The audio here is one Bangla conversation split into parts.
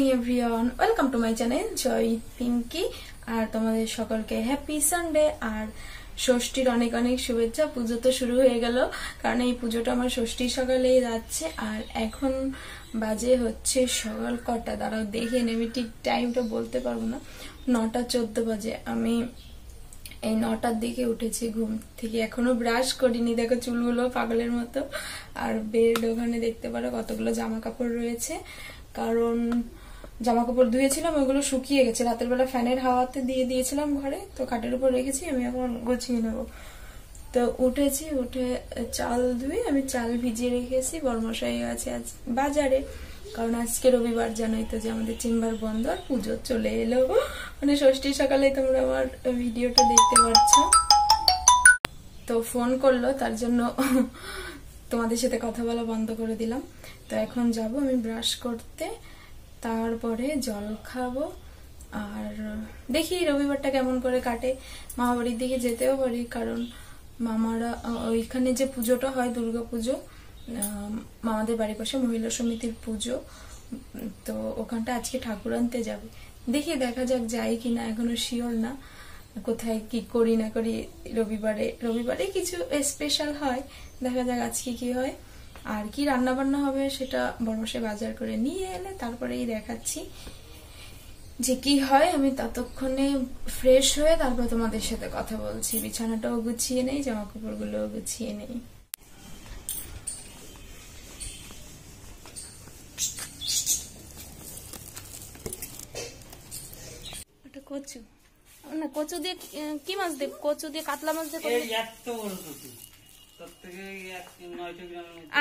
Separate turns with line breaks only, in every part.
Morning everyone welcome to my channel Joy Pinky আর তোমাদের সকলকে হ্যাপি সানডে আর ষষ্ঠীর অনেক অনেক শুভেচ্ছা। পুজো তো শুরু হয়ে গেল, কারণ এই পুজোটা আমার ষষ্ঠীর সকালেই যাচ্ছে। আর এখন বাজে হচ্ছে সকাল কটা। দাঁড়াও, দেখে নেবে ঠিক টাইমটা বলতে পারব না। নটা চোদ্দ বাজে। আমি এই নটার দিকে উঠেছি ঘুম থেকে। এখনও ব্রাশ করিনি। দেখো চুলগুলো পাগলের মতো। আর বেড ওখানে দেখতে পারো কতগুলো জামা কাপড় রয়েছে। কারণ জামা কাপড় ধুয়েছিলাম ওগুলো শুকিয়ে গেছে। রাতের বেলা ফ্যানের হাওয়াতে দিয়ে দিয়েছিলাম ঘরে, তো খাটের উপর রেখেছি, আমি এখন গুছিয়ে নেব। তো উঠেছি, উঠে চাল ধুয়ে আমি চাল ভিজিয়ে রেখেছি বর্মশাই আছে আজ বাজারে, কারণ আজকে রবিবার, জানোই তো যে আমাদের চেম্বার বন্ধ, আর পুজো চলে এলো। মানে ষষ্ঠী সকালে তোমরা আমার ভিডিওটা দেখতে পাচ্ছ। তো ফোন করল, তার জন্য তোমাদের সাথে কথা বলা বন্ধ করে দিলাম। তো এখন যাব আমি ব্রাশ করতে। তারপরে জল খাব। আর দেখি রবিবারটা কেমন করে কাটে। মামা বাড়ির দিকে যেতেও পারি, কারণ মামারা ওইখানে যে পুজোটা হয়, দুর্গা পুজো মামাদের বাড়ির পাশে মহিলা সমিতির পুজো, তো ওখানটা আজকে ঠাকুর আনতে যাবে। দেখি দেখা যাক যাই কিনা, এখনও শিওর না, কোথায় কি করি না করি রবিবারে। রবিবারে কিছু স্পেশাল হয়, দেখা যাক আজকে কি হয়। আর কি রান্না বান্না হবে সেটা বর্মসে বাজার করে নিয়ে এলে তারপরেই দেখাচ্ছি যে কি হয়। আমি ততক্ষণে ফ্রেশ হয়ে তারপর তোমাদের সাথে কথা বলছি। বিছানাটাও গুছিয়ে নেই জামা কাপড় কাপড়গুলোও গুছিয়ে নেই। কচু। না কচু দিয়ে কি মাছ দেব? কচু দিয়ে কাতলা মাছ দিয়ে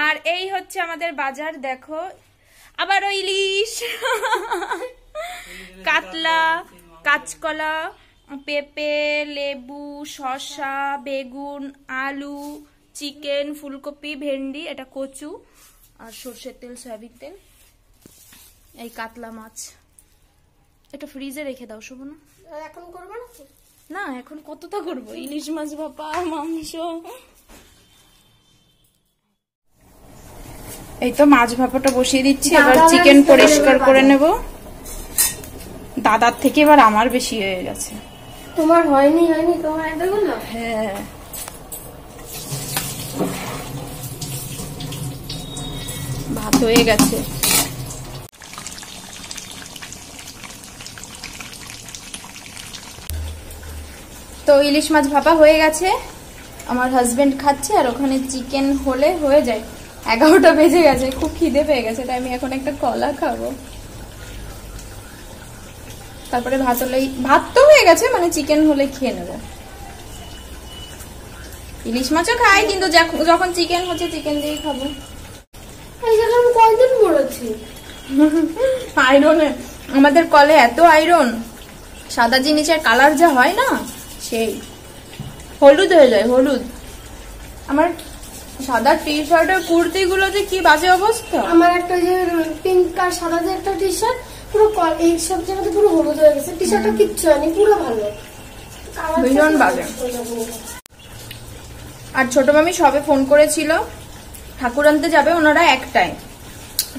আর এই হচ্ছে আমাদের বাজার দেখো। আবার ওই ইলিশ। কাতলা কাঁচকলা পেঁপে লেবু শসা বেগুন আলু চিকেন ফুলকপি ভেন্ডি এটা কচু আর সর্ষের তেল সয়াবিন তেল। এই কাতলা মাছ। এটা ফ্রিজে রেখে দাও শোভনা।
এখন করব না
না এখন কতটা করব? ইলিশ মাছ ভাপা মাংস। এই তো মাছ ভাপাটা বসিয়ে দিচ্ছি এবার চিকেন পরিষ্কার করে নেব। দাদার থেকে এবার আমার বেশি হয়ে গেছে।
তোমার হয়নি হয়নি তোমার না।
হ্যাঁ। ভাত হয়ে গেছে। তো ইলিশ মাছ ভাপা হয়ে গেছে। আমার হাজবেন্ড খাচ্ছে আর ওখানে চিকেন হলে হয়ে যায়। এগারোটা বেজে গেছে খুব খিদে পেয়ে গেছে তাই আমি এখন একটা কলা খাব। তারপরে ভাত হলেই ভাত তো হয়ে গেছে মানে চিকেন হলে খেয়ে নেব। ইলিশ মাছও খাই কিন্তু যখন চিকেন হচ্ছে চিকেন দিয়েই খাব।
এই আমি কয়দিন পড়েছি
আয়রনে আমাদের কলে এত আয়রন সাদা জিনিসের কালার যা হয় না সেই হলুদ হয়ে যায় হলুদ। আমার সাদা টি শার্টের কুর্তি গুলো যে কি বাজে অবস্থা?
আমার একটা যে পিঙ্ক আর সাদা যে একটা টি শার্ট পুরো এই সব জায়গাতে পুরো হলুদ হয়ে গেছে। টি শার্টটা কিচ্ছু হয়নি পুরো ভালো।
ভীষণ বাজে। আর ছোট মামি সবে ফোন করেছিল ঠাকুর আনতে যাবে ওনারা একটাই।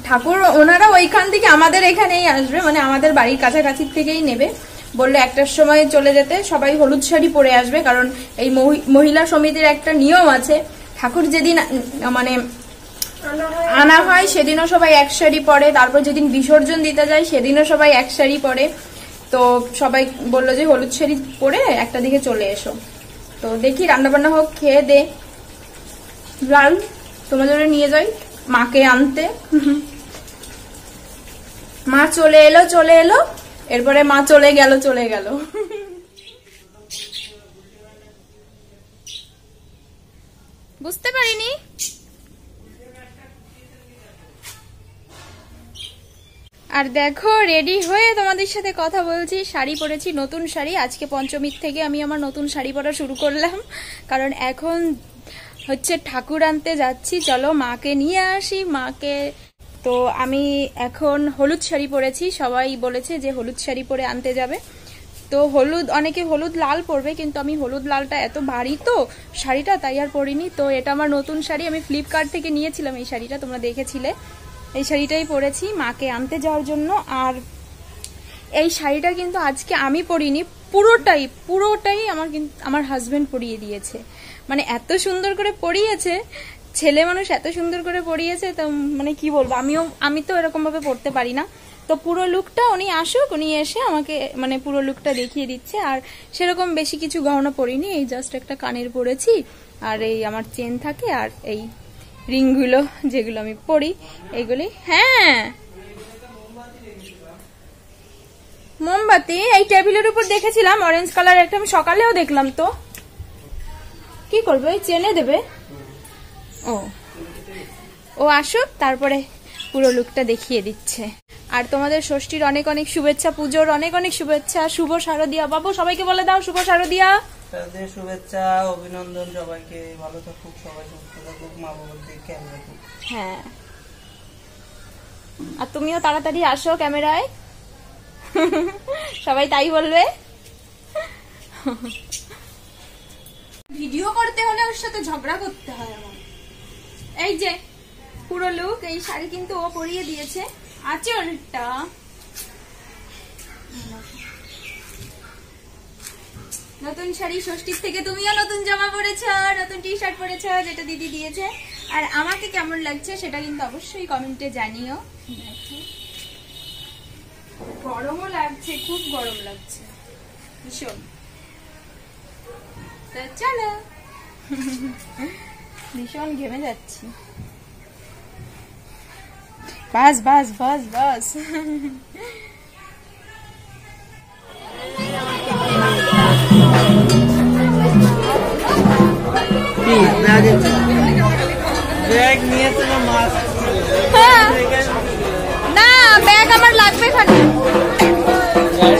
ঠাকুর ওনারা ওইখান থেকে আমাদের এখানেই আসবে মানে আমাদের বাড়ির কাছাকাছি থেকেই নেবে। বললে একটার সময় চলে যেতে সবাই হলুদ শাড়ি পরে আসবে কারণ এই মহি- মহিলা সমিতির একটা নিয়ম আছে ঠাকুর যেদিন মানে
আনা হয়,
সেদিনও সবাই এক শাড়ি পরে। তারপর যেদিন বিসর্জন দিতে যায়, সেদিনও সবাই এক শাড়ি পরে। তো সবাই বলল যে, হলুদ শাড়ি পরে একটা দিকে চলে এসো। তো দেখি রান্না বান্না হোক, খেয়ে দে। লাল তোমাদের নিয়ে যাই, মাকে আনতে। মা চলে এলো চলে এলো। এরপরে মা চলে গেল চলে গেল। বুঝতে পারিনি? আর দেখো রেডি হয়ে তোমাদের সাথে কথা বলছি। শাড়ি পরেছি, নতুন শাড়ি। আজকে পঞ্চমীর থেকে আমি আমার নতুন শাড়ি পরা শুরু করলাম। কারণ এখন হচ্ছে ঠাকুর আনতে যাচ্ছি। চলো মাকে নিয়ে আসি, মাকে। তো আমি এখন হলুদ শাড়ি পরেছি। সবাই বলেছে যে হলুদ শাড়ি পরে আনতে যাবে। তো হলুদ, অনেকে হলুদ লাল পরবে, কিন্তু আমি হলুদ লালটা এত ভারী তো শাড়িটা, তাই আর পরিনি। তো এটা আমার নতুন শাড়ি, আমি ফ্লিপকার্ট থেকে নিয়েছিলাম এই শাড়িটা, তোমরা দেখেছিলে। এই শাড়িটাই পরেছি মাকে আনতে যাওয়ার জন্য। আর এই শাড়িটা কিন্তু আজকে আমি পরিনি, পুরোটাই পুরোটাই আমার কিন্তু আমার হাজবেন্ড পরিয়ে দিয়েছে। মানে এত সুন্দর করে পরিয়েছে, ছেলে মানুষ এত সুন্দর করে পরিয়েছে, তো মানে কি বলব, আমিও, আমি তো এরকম ভাবে পড়তে পারি না। তো পুরো লুকটা উনি আসুক, উনি এসে আমাকে মানে পুরো লুকটা দেখিয়ে দিচ্ছে। আর সেরকম বেশি কিছু গহনা পরিনি, এই জাস্ট একটা কানের পরেছি। আর এই আমার চেন থাকে, আর এই রিংগুলো যেগুলো আমি পরি, এগুলি। হ্যাঁ! মোমবাতি, এই টেবিলের উপর দেখেছিলাম অরেঞ্জ কালার একটা, আমি সকালেও দেখলাম তো। কি করবে? ওই চেনে দেবে। ও। ও আসুক, তারপরে পুরো লুকটা দেখিয়ে দিচ্ছে। আর তোমাদের ষষ্ঠীর অনেক অনেক শুভেচ্ছা পুজোর অনেক অনেক শুভেচ্ছা শুভ শারদিয়া। বাবু সবাইকে বলে দাও শুভ শারদিয়া।
শুভেচ্ছা অভিনন্দন সবাইকে। ভালো থাকুক সবাই সুস্থ থাকুক মা বাবার দিকে
হ্যাঁ। আর তুমিও তাড়াতাড়ি আসো ক্যামেরায়। সবাই তাই বলবে। ভিডিও করতে হলে ওর সাথে ঝগড়া করতে হয় আমার। এই যে পুরো লুক এই শাড়ি কিন্তু ও পরিয়ে দিয়েছে। আঁচলটা। নতুন শাড়ি ষষ্ঠীর থেকে তুমিও নতুন জামা পরেছ, নতুন টি শার্ট পরেছ, যেটা দিদি দিয়েছে। আর আমাকে কেমন লাগছে সেটা কিন্তু অবশ্যই কমেন্টে জানিও। গরমও লাগছে, খুব গরম লাগছে। ভীষণ। চলো। ভীষণ ঘেমে যাচ্ছি। বাস বাস
ব্যাগ নিয়েছে না
ব্যাগ আমার লাগবে খালি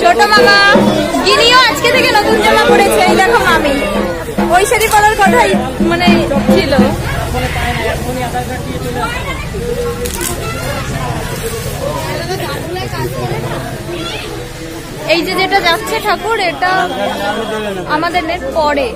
ছোট মামা, গিনিও আজকে থেকে নতুন জামা কথাই মানে ছিল। এই যে যেটা যাচ্ছে ঠাকুর এটা আমাদের নেট পরে।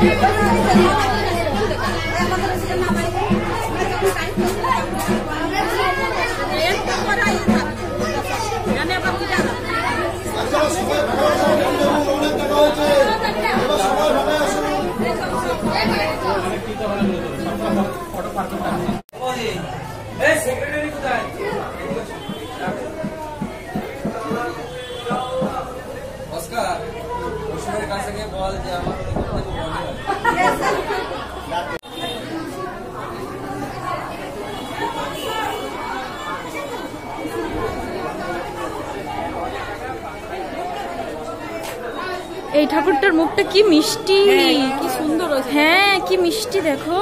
Thank you.
এই ঠাকুরটার মুখটা কি মিষ্টি। কি সুন্দর হ্যাঁ কি মিষ্টি দেখো।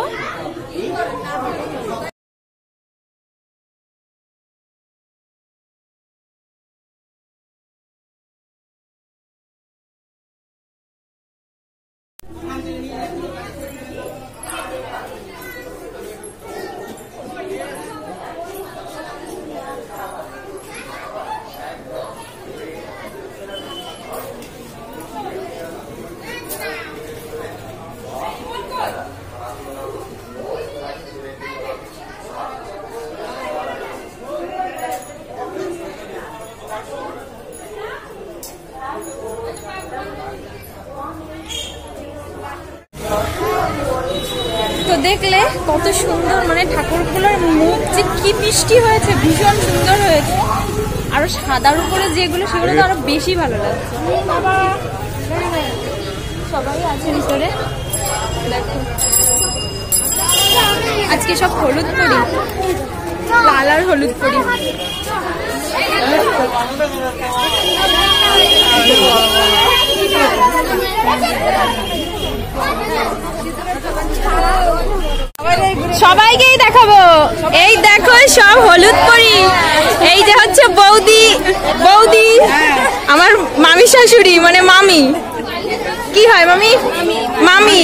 দেখলে কত সুন্দর মানে ঠাকুরগুলোর মুখ যে কি মিষ্টি হয়েছে, ভীষণ সুন্দর হয়েছে। আরও সাদার উপরে যেগুলো, সেগুলো তো আরও বেশি ভালো লাগছে। সবাই আছে ভিতরে। দেখো। আজকে সব হলুদ পরি। লাল আর হলুদ পরি। সবাইকেই দেখাবো। এই দেখো সব হলুদ পরি। এই যে হচ্ছে বৌদি বৌদি আমার মামি শাশুড়ি মানে মামি। কি হয় মামি? মামি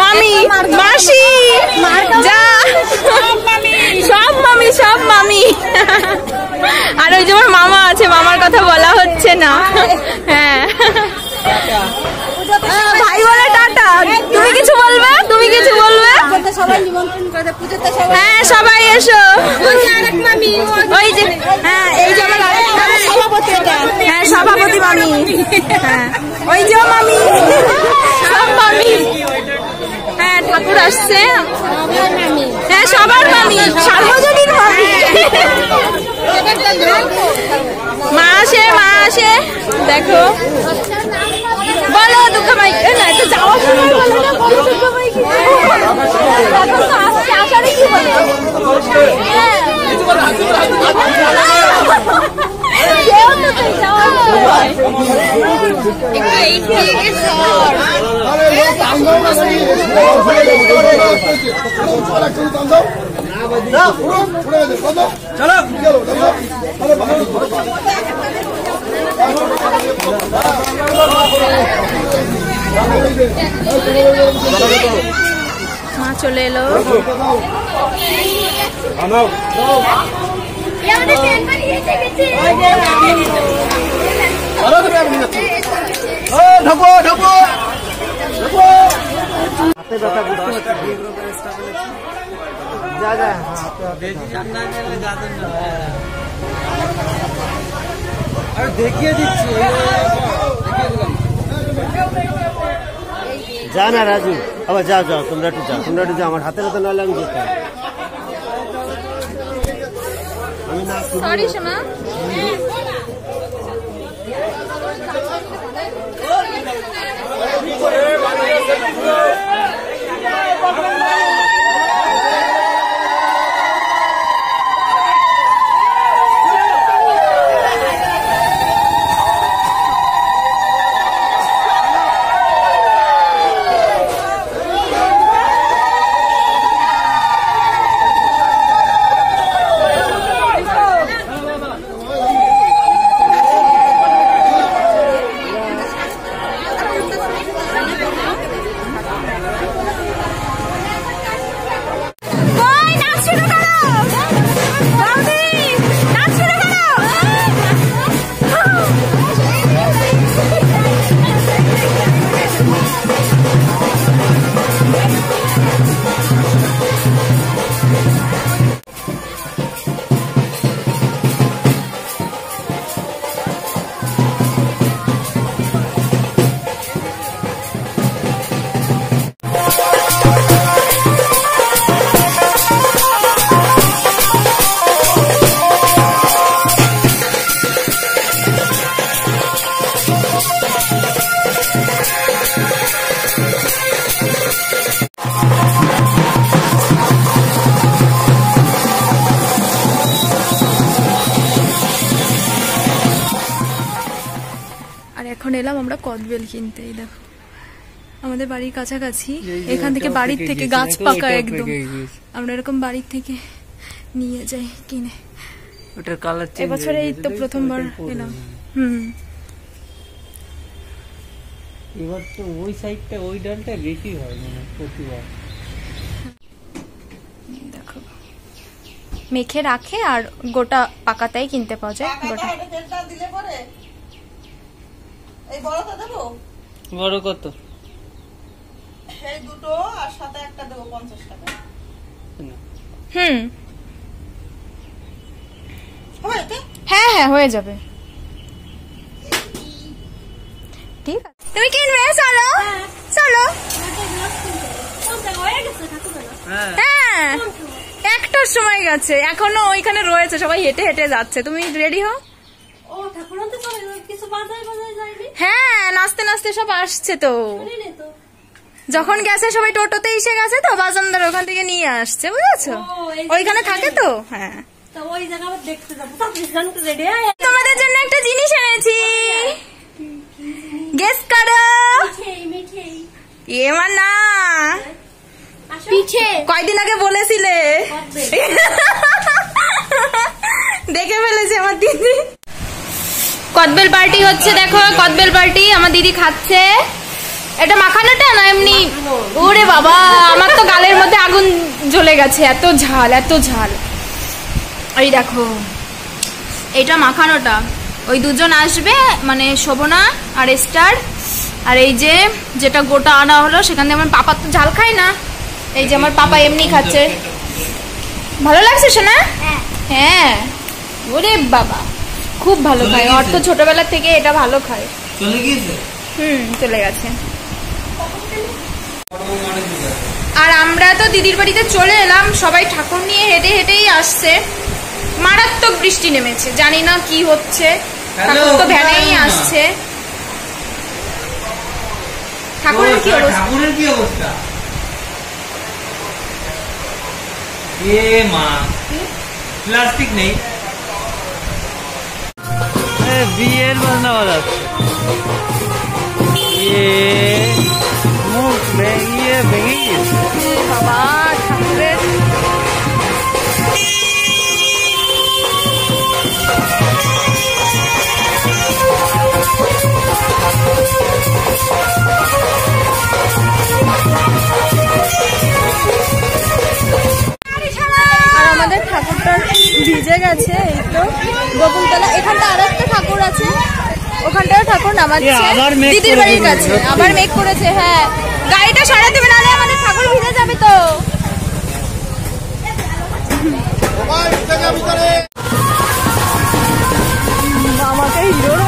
মামি মাসি যা। সব মামি সব মামি। আর ওই যে আমার মামা আছে মামার কথা বলা হচ্ছে না। হ্যাঁ। ভাই বলে টাটা তুমি কিছু বলবে? তুমি কিছু বলবে? হ্যাঁ সবাই এসো। ওই যে হ্যাঁ এই যে আমার সভাপতি হ্যাঁ সভাপতি মামি। হ্যাঁ ওই যে মামি। সব মামি। হ্যাঁ ঠাকুর আসছে। হ্যাঁ সবার মামি। সার্বজনীন মামি। মা আসে মা আসে। দেখো। মা চলে এলো হ্যাঁ। কেউ তো তাই যাওয়ার সময়। একটু এই দিকে সর। মা চলে এলো
বেশি ঠান্ডা গেলে যাদের না
আরে দেখিয়ে দিচ্ছি এই যে, দেখিয়ে দিলাম
যা না রাজু আবার যাও যাও তোমরা একটু যাও তোমরা একটু যাও আমার হাতের হাতে নাহলে আমি যেতাম আমি না
সরি আমাদের বাড়ির কাছাকাছি। এখান থেকে বাড়ির থেকে গাছ পাকা একদম। আমরা এরকম বাড়ির থেকে নিয়ে যাই কিনে।
ওটার কালার চেঞ্জ
এবছরে এই তো প্রথমবার এলাম। হুম।
এবার তো ওই সাইডটা ওই ডালটা বেশি হয় মানে প্রতিবার।
দেখো। মেখে রাখে আর গোটা পাকাতাই কিনতে পাওয়া যায় গোটা।
এই বড়টা দেবো?
বড় কত?
এই দুটো আর সাথে একটা দেবো পঞ্চাশ টাকা।
হুম। হ্যাঁ হ্যাঁ হয়ে যাবে। ঠিক আছে। তুমি কিনবে চলো চলো।
হ্যাঁ।
হ্যাঁ। একটার সময় গেছে। এখনও ওইখানে রয়েছে সবাই হেঁটে হেঁটে যাচ্ছে। তুমি রেডি হও? হ্যাঁ নাচতে নাচতে সব আসছে তো। যখন গেছে সবাই টোটোতে এসে গেছে তো বাজানদার ওখান থেকে নিয়ে আসছে বুঝেছ? ওইখানে থাকে তো? হ্যাঁ।
তা ওই জায়গা আবার দেখতে যাব। তাড়াতাড়ি স্নান করে রেডি আয়
তোমাদের জন্য একটা জিনিস এনেছি। গেস করো। এ মা না।
পিঠে।
কয়দিন আগে বলেছিলে? দেখে ফেলেছে আমার দিদি। কদবেল পার্টি হচ্ছে দেখো কদবেল পার্টি আমার দিদি খাচ্ছে। এটা মাখানোটা না এমনি? ওরে বাবা আমার তো গালের মধ্যে আগুন জ্বলে গেছে এত ঝাল এত ঝাল। এই দেখো এটা মাখানোটা। ওই দুজন আসবে মানে শোভনা আর স্টার আর এই যে যেটা গোটা আনা হলো সেখান থেকে আমার পাপা তো ঝাল খায় না। এই যে আমার পাপা এমনি খাচ্ছে। ভালো লাগছে শোনা হ্যাঁ। ওরে বাবা খুব ভালো খায়? অর্থ ছোটবেলা থেকে এটা ভালো খায়।
চলে গিয়েছে?
হুম চলে গেছে। আর আমরা তো দিদির বাড়িতে চলে এলাম সবাই ঠাকুর নিয়ে হেঁটে হেঁটেই আসছে। মারাত্মক বৃষ্টি নেমেছে জানি না কি হচ্ছে। ঠাকুর তো ভ্যানেই আসছে। ঠাকুরের কি অবস্থা?
ঠাকুরের কি অবস্থা? এ মা। প্লাস্টিক নেই। বিয়ের বাজনা বাজাচ্ছে। ইয়ে মুখ ভেঙে ভেঙে গিয়েছে
এ বাবা আমাদের ঠাকুরটা ভিজে গেছে এই তো বকুলতলা এখানটা আর একটা ঠাকুর আছে ওখানটাও ঠাকুর নামাচ্ছে দিদির বাড়ির কাছে আবার মেঘ করেছে হ্যাঁ। গাড়িটা সরা দেবে নাহলে আমাদের ঠাকুর ভিজে যাবে তো। আমাকে হিরোর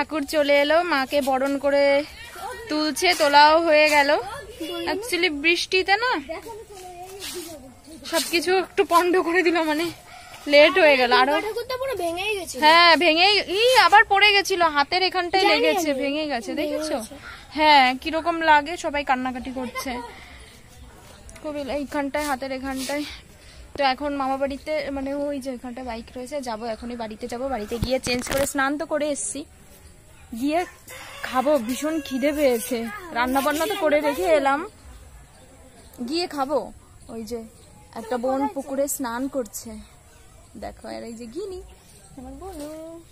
ঠাকুর চলে এলো মাকে বরণ করে তুলছে তোলাও হয়ে গেল। অ্যাকচুয়ালি বৃষ্টিতে না সবকিছু একটু পন্ড করে দিল মানে লেট হয়ে গেল।
আরও
হ্যাঁ ভেঙে ই আবার পড়ে গেছিল হাতের এখানটাই লেগেছে ভেঙে গেছে দেখেছ? হ্যাঁ কীরকম লাগে সবাই কান্নাকাটি করছে। খুবই এইখানটায় হাতের এখানটায়। তো এখন মামা বাড়িতে মানে ওই যে এখানটায় বাইক রয়েছে যাব এখনই বাড়িতে যাব বাড়িতে গিয়ে চেঞ্জ করে স্নান তো করে এসছি। গিয়ে খাব ভীষণ খিদে পেয়েছে। রান্না বান্না তো করে রেখে এলাম। গিয়ে খাব। ওই যে একটা বোন পুকুরে স্নান করছে। দেখো আর এই যে গিনি। আমার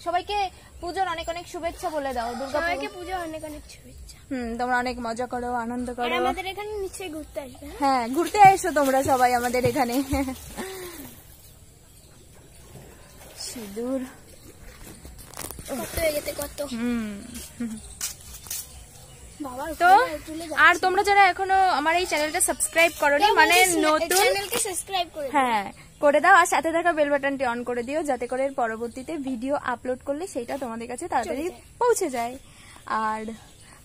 সবাইকে পুজোর অনেক অনেক শুভেচ্ছা বলে দাও দুর্গা
সবাইকে পুজো অনেক অনেক শুভেচ্ছা।
হুম তোমরা অনেক মজা করো আনন্দ করো।
আমাদের এখানে নিশ্চয়ই ঘুরতে আসবে হ্যাঁ?
হ্যাঁ ঘুরতে এসো তোমরা সবাই আমাদের এখানে। সিঁদুর
কত হয়ে যেতে কত
হুম
বাবা
তো আর তোমরা যারা এখনও আমার এই চ্যানেলটা সাবস্ক্রাইব করনি মানে নতুন
করে
হ্যাঁ করে দাও আর সাথে থাকা বেল বাটনটি অন করে দিও যাতে করে পরবর্তীতে ভিডিও আপলোড করলে সেটা তোমাদের কাছে তাড়াতাড়ি পৌঁছে যায়। আর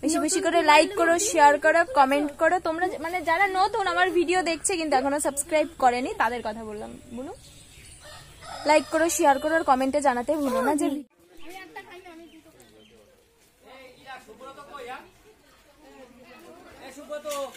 বেশি বেশি করে লাইক করো শেয়ার করো কমেন্ট করো। তোমরা মানে যারা নতুন আমার ভিডিও দেখছে কিন্তু এখনও সাবস্ক্রাইব করেনি তাদের কথা বললাম বলুন লাইক করো শেয়ার করো আর কমেন্টে জানাতে ভুলো না যে
또